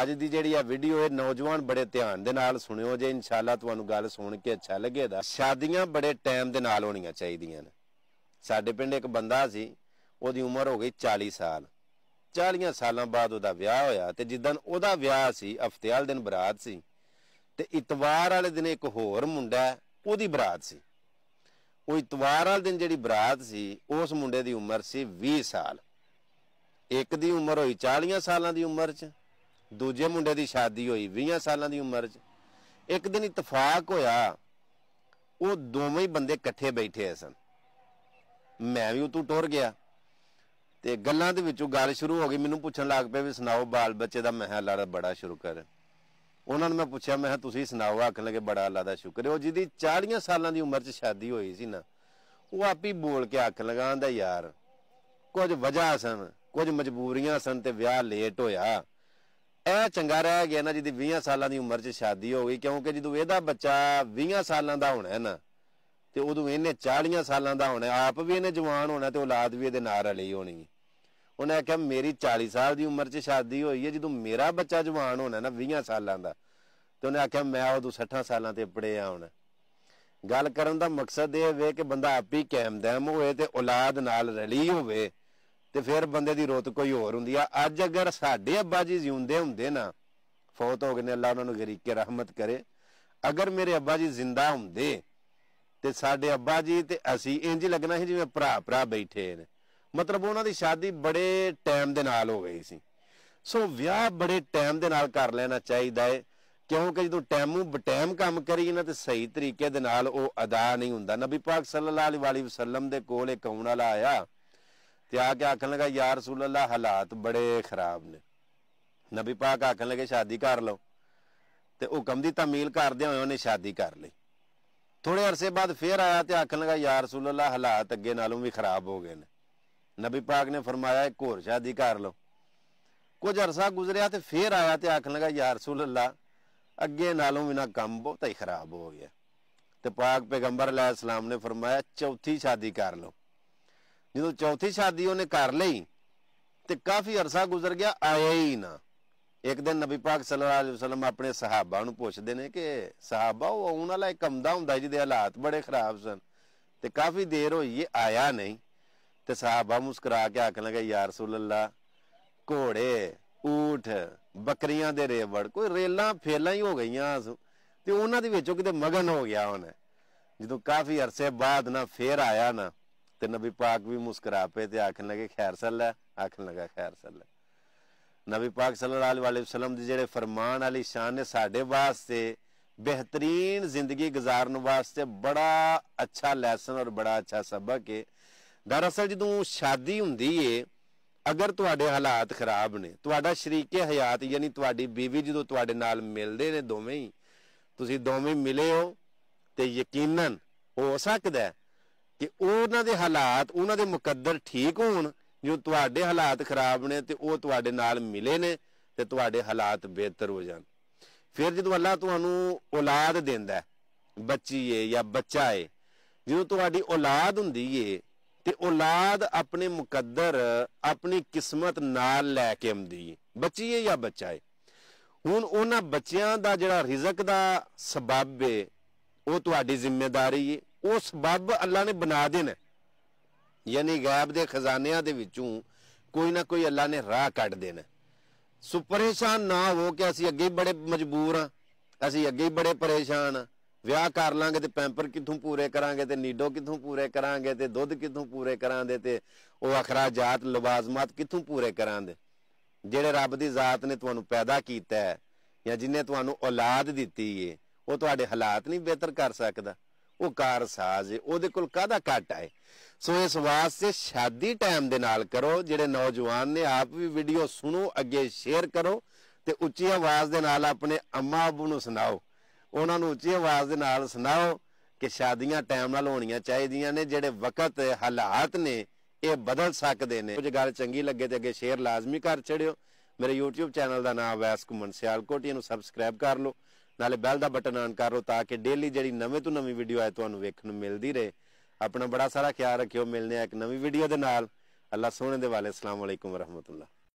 ਅੱਜ ਦੀ ਜਿਹੜੀ ਆ ਵੀਡੀਓ ਇਹ ਨੌਜਵਾਨ ਬੜੇ ਧਿਆਨ ਦੇ ਨਾਲ ਸੁਣਿਓ, ਜੇ ਇਨਸ਼ਾਅੱਲਾ ਤੁਹਾਨੂੰ ਗੱਲ ਸੁਣ ਕੇ ਅੱਛਾ ਲੱਗੇਗਾ ਸ਼ਾਦੀਆਂ ਬੜੇ ਟਾਈਮ ਦੇ ਨਾਲ ਹੋਣੀਆਂ ਚਾਹੀਦੀਆਂ ਨੇ। ਸਾਡੇ ਪਿੰਡ ਇੱਕ ਬੰਦਾ ਸੀ, ਉਹਦੀ ਉਮਰ ਹੋ ਗਈ 40 ਸਾਲ। 40 ਸਾਲਾਂ ਬਾਅਦ ਉਹਦਾ ਵਿਆਹ ਹੋਇਆ ਤੇ ਜਿੱਦਨ ਉਹਦਾ ਵਿਆਹ ਸੀ, ਹਫ਼ਤੇ ਵਾਲੇ ਦਿਨ ਬਰਾਤ ਸੀ, ਤੇ ਇਤਵਾਰ ਵਾਲੇ ਦਿਨ ਇੱਕ ਹੋਰ ਮੁੰਡਾ ਉਹਦੀ ਬਰਾਤ ਸੀ। ਉਹ ਇਤਵਾਰ ਵਾਲੇ ਦਿਨ ਜਿਹੜੀ ਬਰਾਤ ਸੀ, ਉਸ ਮੁੰਡੇ ਦੀ ਉਮਰ ਸੀ 20 ਸਾਲ। ਇੱਕ ਦੀ ਉਮਰ ਹੋਈ 40 ਸਾਲਾਂ ਦੀ ਉਮਰ 'ਚ ਦੂਜੇ ਮੁੰਡੇ ਦੀ ਸ਼ਾਦੀ ਹੋਈ 20 ਸਾਲਾਂ ਦੀ ਉਮਰ 'ਚ। ਇੱਕ ਦਿਨ ਇਤਫਾਕ ਹੋਇਆ, ਉਹ ਦੋਵੇਂ ਹੀ ਬੰਦੇ ਇਕੱਠੇ ਬੈਠੇ ਸਨ। ਮੈਂ ਵੀ ਉਤੋਂ ਟੁਰ ਗਿਆ ਤੇ ਗੱਲਾਂ ਦੇ ਵਿੱਚੋਂ ਗੱਲ ਸ਼ੁਰੂ ਹੋ ਗਈ। ਮੈਨੂੰ ਪੁੱਛਣ ਲੱਗ ਪਏ ਵੀ ਸੁਣਾਓ, ਬਾਲ ਬੱਚੇ ਦਾ ਮੈਂ ਅੱਲਾ ਬੜਾ ਸ਼ੁਰੂ ਕਰ ਉਹਨਾਂ ਨੂੰ ਮੈਂ ਪੁੱਛਿਆ, ਮੈਂ ਤੁਸੀਂ ਸੁਣਾਓ ਆਖਣ ਲੱਗੇ ਬੜਾ ਅੱਲਾ ਦਾ ਸ਼ੁਕਰ ਹੈ। ਉਹ ਜਿਹਦੀ 40 ਸਾਲਾਂ ਦੀ ਉਮਰ 'ਚ ਸ਼ਾਦੀ ਹੋਈ ਸੀ ਨਾ, ਉਹ ਆਪੀ ਬੋਲ ਕੇ ਆਖਣ ਲਗਾ ਆਂਦਾ ਯਾਰ, ਕੁਝ ਵਜ੍ਹਾ ਸਨ, ਕੁਝ ਮਜਬੂਰੀਆਂ ਸਨ ਤੇ ਵਿਆਹ ਲੇਟ ਹੋਇਆ। ਇਹ ਚੰਗਾ ਰਹਿ ਗਿਆ ਨਾ ਜਿਹਦੀ 20 ਸਾਲਾਂ ਦੀ ਉਮਰ 'ਚ ਸ਼ਾਦੀ ਹੋ ਗਈ, ਕਿਉਂਕਿ ਜਦੋਂ ਇਹਦਾ ਬੱਚਾ 20 ਸਾਲਾਂ ਦਾ ਹੋਣਾ ਨਾ, ਤੇ ਉਦੋਂ ਇਹਨੇ 40 ਸਾਲਾਂ ਦਾ ਹੋਣਾ ਆਪ ਵੀ ਇਹਨੇ ਜਵਾਨ ਹੋਣਾ ਤੇ ਔਲਾਦ ਵੀ ਇਹਦੇ ਨਾਲ ਰਲੀ ਹੋਣੀ ਉਹਨੇ ਆਖਿਆ, ਮੇਰੀ 40 ਸਾਲ ਦੀ ਉਮਰ 'ਚ ਸ਼ਾਦੀ ਹੋਈ ਹੈ, ਜਦੋਂ ਮੇਰਾ ਬੱਚਾ ਜਵਾਨ ਹੋਣਾ ਨਾ 20 ਸਾਲਾਂ ਦਾ। ਤੇ ਉਹਨੇ ਆਖਿਆ, ਮੈਂ ਉਦੋਂ 60 ਸਾਲਾਂ ਤੇ ਪੜਿਆ ਹੋਣਾ। ਗੱਲ ਕਰਨ ਦਾ ਮਕਸਦ ਇਹ ਵੇ ਕਿ ਬੰਦਾ ਆਪੀ ਕਾਇਮਦਮ ਹੋਏ ਤੇ ਔਲਾਦ ਨਾਲ ਰਲੀ ਹੋਵੇ। ਤੇ ਫਿਰ ਬੰਦੇ ਦੀ ਰੋਤ ਕੋਈ ਹੋਰ ਹੁੰਦੀ ਆ। ਅੱਜ ਅਗਰ ਸਾਡੇ ਅੱਬਾ ਜੀ ਜਿਉਂਦੇ ਹੁੰਦੇ ਨਾ, ਫੌਤ ਹੋ ਗਏ ਨੇ, ਅੱਲਾ ਉਹਨਾਂ ਨੂੰ ਗਰੀਕੇ ਰਹਿਮਤ ਕਰੇ। ਅਗਰ ਮੇਰੇ ਅੱਬਾ ਜੀ ਜ਼ਿੰਦਾ ਹੁੰਦੇ ਤੇ ਸਾਡੇ ਅੱਬਾ ਜੀ ਤੇ ਅਸੀਂ ਇੰਜ ਲੱਗਣਾ ਸੀ ਜਿਵੇਂ ਭਰਾ ਭਰਾ ਬੈਠੇ ਨੇ। ਮਤਲਬ ਉਹਨਾਂ ਦੀ ਸ਼ਾਦੀ ਬੜੇ ਟਾਈਮ ਦੇ ਨਾਲ ਹੋ ਗਈ ਸੀ। ਸੋ ਵਿਆਹ ਬੜੇ ਟਾਈਮ ਦੇ ਨਾਲ ਕਰ ਲੈਣਾ ਚਾਹੀਦਾ ਹੈ ਕਿਉਂਕਿ ਜਦੋਂ ਟਾਈਮੂ ਬਟਾਈਮ ਕੰਮ ਕਰੀਏ ਨਾ ਤੇ ਸਹੀ ਤਰੀਕੇ ਦੇ ਨਾਲ ਉਹ ਅਦਾ ਨਹੀਂ ਹੁੰਦਾ। ਨਬੀ ਪਾਕ ਸੱਲੱਲਾਹੁ ਅਲੈਹਿ ਵਸੱਲਮ ਦੇ ਕੋਲ ਇੱਕ ਆਉਣ ਵਾਲਾ ਆਇਆ ਤੇ ਆ ਕੇ ਆਖਣ ਲੱਗਾ ਯਾ ਰਸੂਲ ਅੱਲਾਹ ਹਾਲਾਤ ਬੜੇ ਖਰਾਬ ਨੇ। ਨਬੀ ਪਾਕ ਆਖਣ ਲੱਗੇ, ਸ਼ਾਦੀ ਕਰ ਲਓ। ਤੇ ਹੁਕਮ ਦੀ ਤਾਮੀਲ ਕਰਦੇ ਹੋਏ ਉਹਨੇ ਸ਼ਾਦੀ ਕਰ ਲਈ। ਥੋੜੇ ਅਰਸੇ ਬਾਅਦ ਫੇਰ ਆਇਆ ਤੇ ਆਖਣ ਲੱਗਾ ਯਾ ਰਸੂਲ ਅੱਲਾਹ ਹਾਲਾਤ ਅੱਗੇ ਨਾਲੋਂ ਵੀ ਖਰਾਬ ਹੋ ਗਏ ਨੇ। ਨਬੀ ਪਾਕ ਨੇ ਫਰਮਾਇਆ, ਇੱਕ ਹੋਰ ਸ਼ਾਦੀ ਕਰ ਲਓ। ਕੁਝ ਅਰਸਾ ਗੁਜ਼ਰਿਆ ਤੇ ਫੇਰ ਆਇਆ ਤੇ ਆਖਣ ਲੱਗਾ ਯਾ ਰਸੂਲ ਅੱਲਾਹ ਅੱਗੇ ਨਾਲੋਂ ਵੀ ਨਾ ਕੰਮ ਬਹੁਤ ਹੀ ਖਰਾਬ ਹੋ ਗਿਆ। ਤੇ ਪਾਕ ਪੈਗੰਬਰ ਅਲੈਹ ਨੇ ਫਰਮਾਇਆ, ਚੌਥੀ ਸ਼ਾਦੀ ਕਰ ਲਓ। ਜਦੋਂ ਚੌਥੀ ਸ਼ਾਦੀ ਉਹਨੇ ਕਰ ਲਈ, ਤੇ ਕਾਫੀ ਅਰਸਾ ਗੁਜ਼ਰ ਗਿਆ, ਆਇਆ ਹੀ ਨਾ। ਇੱਕ ਦਿਨ ਨਬੀ ਪਾਕ ਸੱਲੱਲਾਹੁ ਅਲੈਹਿ ਵਸੱਲਮ ਆਪਣੇ ਸਹਾਬਾ ਨੂੰ ਪੁੱਛਦੇ ਨੇ ਕਿ ਸਹਾਬਾ, ਉਹ ਆਉਣ ਵਾਲਾ ਇੱਕ ਕਮਦਾ ਹੁੰਦਾ ਜਿਹਦੇ ਹਾਲਾਤ ਬੜੇ ਖਰਾਬ ਸਨ, ਤੇ ਕਾਫੀ ਦੇਰ ਹੋਈ ਇਹ ਆਇਆ ਨਹੀਂ। ਤੇ ਸਹਾਬਾ ਮੁਸਕਰਾ ਕੇ ਆਖਣ ਲੱਗੇ ਯਾ ਰਸੂਲ ਅੱਲਾ ਘੋੜੇ, ਊਠ, ਬੱਕਰੀਆਂ ਦੇ ਰੇਵੜ, ਕੋਈ ਰੇਲਾਂ ਫੇਲਾਂ ਹੀ ਹੋ ਗਈਆਂ ਤੇ ਉਹਨਾਂ ਦੇ ਵਿੱਚੋਂ ਕਿਤੇ ਮਗਨ ਹੋ ਗਿਆ ਉਹਨੇ। ਜਦੋਂ ਕਾਫੀ ਅਰਸੇ ਬਾਅਦ ਨਾ ਫੇਰ ਆਇਆ ਨਾ तो नबी ਪਾਕ ਵੀ ਮੁਸਕਰਾ ਪਏ तो ਆਖਣ लगे ਖੈਰ सल ਹੈ ਆਖਣ लगा ਖੈਰ ਸੱਲ। ਹੈ ਨਵੀ पाक सल्लल्लाहु अलैहि वसल्लम ਦੇ ਜਿਹੜੇ ਫਰਮਾਨ ਵਾਲੀ ਸ਼ਾਨ ਨੇ ਸਾਡੇ ਵਾਸਤੇ, ਬਿਹਤਰੀਨ ਜ਼ਿੰਦਗੀ گزارਣ ਵਾਸਤੇ ਬੜਾ ਅੱਛਾ ਲੈਸਨ ਔਰ ਬੜਾ ਅੱਛਾ ਸਬਕ ਹੈ ਦਰਅਸਲ ਜਦੋਂ ਸ਼ਾਦੀ ਹੁੰਦੀ ਏ, ਅਗਰ ਤੁਹਾਡੇ ਹਾਲਾਤ ਖਰਾਬ ਨੇ, ਤੁਹਾਡਾ ਸ਼ਰੀਕੇ ਹਯਾਤ ਯਾਨੀ ਤੁਹਾਡੀ ਬੀਵੀ ਜਦੋਂ ਤੁਹਾਡੇ ਨਾਲ ਮਿਲਦੇ ਨੇ ਦੋਵੇਂ ਹੀ, ਤੁਸੀਂ ਦੋਵੇਂ ਮਿਲੇ ਹੋ ਤੇ ਯਕੀਨਨ ਹੋ ਸਕਦਾ ਕਿ ਉਹਨਾਂ ਦੇ ਹਾਲਾਤ, ਉਹਨਾਂ ਦੇ ਮੁਕੱਦਰ ਠੀਕ ਹੋਣ, ਜੋ ਤੁਹਾਡੇ ਹਾਲਾਤ ਖਰਾਬ ਨੇ ਤੇ ਉਹ ਤੁਹਾਡੇ ਨਾਲ ਮਿਲੇ ਨੇ ਤੇ ਤੁਹਾਡੇ ਹਾਲਾਤ ਬਿਹਤਰ ਹੋ ਜਾਣ। ਫਿਰ ਜਦੋਂ ਅੱਲਾਹ ਤੁਹਾਨੂੰ ਔਲਾਦ ਦਿੰਦਾ ਹੈ, ਬੱਚੀ ਏ ਜਾਂ ਬੱਚਾ ਏ, ਜਦੋਂ ਤੁਹਾਡੀ ਔਲਾਦ ਹੁੰਦੀ ਏ ਤੇ ਔਲਾਦ ਆਪਣੇ ਮੁਕੱਦਰ, ਆਪਣੀ ਕਿਸਮਤ ਨਾਲ ਲੈ ਕੇ ਆਉਂਦੀ ਏ, ਬੱਚੀ ਏ ਜਾਂ ਬੱਚਾ ਏ। ਹੁਣ ਉਹਨਾਂ ਬੱਚਿਆਂ ਦਾ ਜਿਹੜਾ ਰਿਜ਼ਕ ਦਾ ਸਬਬ ਏ, ਉਹ ਤੁਹਾਡੀ ਜ਼ਿੰਮੇਵਾਰੀ ਏ। ਉਹ ਸਬਬ ਅੱਲਾ ਨੇ ਬਣਾ ਦੇਣਾ ਯਾਨੀ ਗਾਇਬ ਦੇ ਖਜ਼ਾਨਿਆਂ ਦੇ ਵਿੱਚੋਂ ਕੋਈ ਨਾ ਕੋਈ ਅੱਲਾ ਨੇ ਰਾਹ ਕੱਢ ਦੇਣਾ ਸੋ ਪਰੇਸ਼ਾਨ ਨਾ ਹੋ ਕਿ ਅਸੀਂ ਅੱਗੇ ਹੀ ਬੜੇ ਮਜਬੂਰ ਆ ਅਸੀਂ ਅੱਗੇ ਹੀ ਬੜੇ ਪਰੇਸ਼ਾਨ ਆ ਵਿਆਹ ਕਰ ਲਾਂਗੇ ਤੇ ਪੈਂਪਰ ਕਿੱਥੋਂ ਪੂਰੇ ਕਰਾਂਗੇ ਤੇ ਨੀਡੋ ਕਿੱਥੋਂ ਪੂਰੇ ਕਰਾਂਗੇ ਤੇ ਦੁੱਧ ਕਿੱਥੋਂ ਪੂਰੇ ਕਰਾਂਗੇ ਤੇ ਉਹ ਅਖਰਾਜਾਤ ਲਵਾਜ਼ਮਾਤ ਕਿੱਥੋਂ ਪੂਰੇ ਕਰਾਂਗੇ ਜਿਹੜੇ ਰੱਬ ਦੀ ਜ਼ਾਤ ਨੇ ਤੁਹਾਨੂੰ ਪੈਦਾ ਕੀਤਾ ਹੈ ਜਾਂ ਜਿਨੇ ਤੁਹਾਨੂੰ ਔਲਾਦ ਦਿੱਤੀ ਏ, ਉਹ ਤੁਹਾਡੇ ਹਾਲਾਤ ਨਹੀਂ ਬਿਹਤਰ ਕਰ ਸਕਦਾ। ਉਹ ਕਾਰਸਾਜ਼ ਏ, ਉਹਦੇ ਕੋਲ ਕਾਹਦਾ ਘਟ ਆਏ ਸੋ ਇਸ ਵਾਸਤੇ ਸ਼ਾਦੀ ਟਾਈਮ ਦੇ ਨਾਲ ਕਰੋ, ਜਿਹੜੇ ਨੌਜਵਾਨ ਨੇ, ਆਪ ਵੀ ਵੀਡੀਓ ਸੁਣੋ, ਅੱਗੇ ਸ਼ੇਅਰ ਕਰੋ ਤੇ ਉੱਚੀ ਆਵਾਜ਼ ਦੇ ਨਾਲ ਆਪਣੇ ਅੰਮਾ ਅਬੂ ਨੂੰ ਸੁਣਾਓ। ਉਹਨਾਂ ਨੂੰ ਉੱਚੀ ਆਵਾਜ਼ ਦੇ ਨਾਲ ਸੁਣਾਓ ਕਿ ਸ਼ਾਦੀਆਂ ਟਾਈਮ ਨਾਲ ਹੋਣੀਆਂ ਚਾਹੀਦੀਆਂ ਨੇ, ਜਿਹੜੇ ਵਕਤ ਹਾਲਾਤ ਨੇ, ਇਹ ਬਦਲ ਸਕਦੇ ਨੇ। ਕੁਝ ਗੱਲ ਚੰਗੀ ਲੱਗੇ ਤੇ ਅੱਗੇ ਸ਼ੇਅਰ ਲਾਜ਼ਮੀ ਕਰ ਛੜਿਓ ਮੇਰੇ YouTube ਚੈਨਲ ਦਾ ਨਾਮ ਵੈਸ ਕੁਮਨ ਸਿਆਲਕੋਟ ਇਹਨੂੰ ਸਬਸਕ੍ਰਾਈਬ ਕਰ ਲਓ। ਨਾਲੇ ਬੈਲ ਦਾ ਬਟਨ ਆਨ ਕਰੋ ਤਾਂ ਕਿ ਡੇਲੀ ਜਿਹੜੀ ਨਵੇਂ ਤੋਂ ਨਵੀਂ ਵੀਡੀਓ ਆਏ ਤੁਹਾਨੂੰ ਵੇਖਣ ਨੂੰ ਮਿਲਦੀ ਰਹੇ। ਆਪਣਾ ਬੜਾ ਸਾਰਾ ਖਿਆਲ ਰੱਖਿਓ ਮਿਲਨੇ ਆ ਇੱਕ ਨਵੀਂ ਵੀਡੀਓ ਦੇ ਨਾਲ। ਅੱਲਾ ਸੋਹਣੇ ਦੇ ਵਾਲੇ ਅਸਲਾਮ ਅਲੈਕੁਮ ਰਹਿਮਤੁਲਲਾਹ